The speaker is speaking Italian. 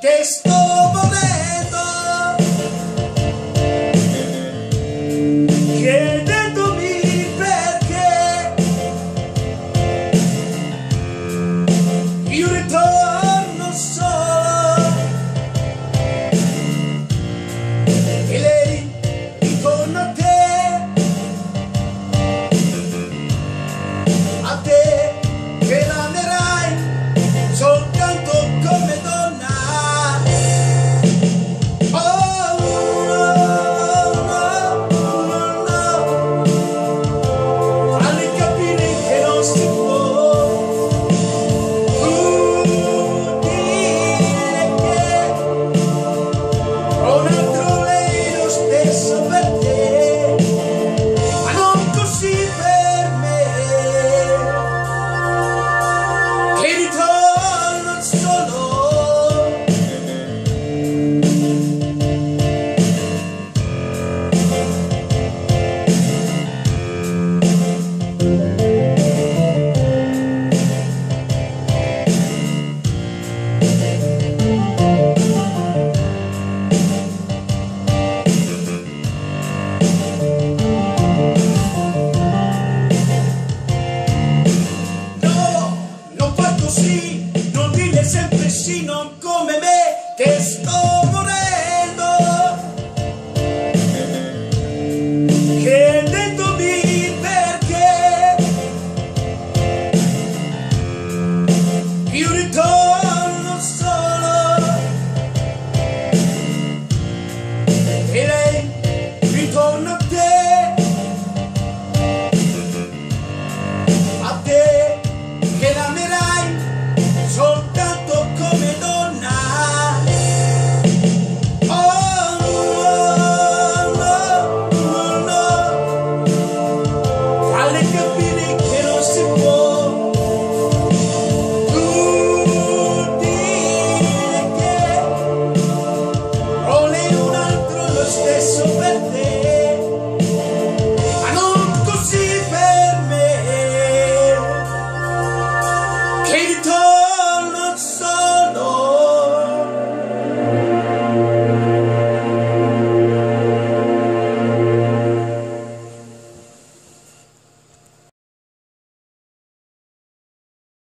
que es. vicino come me che sto morendo. Dios te.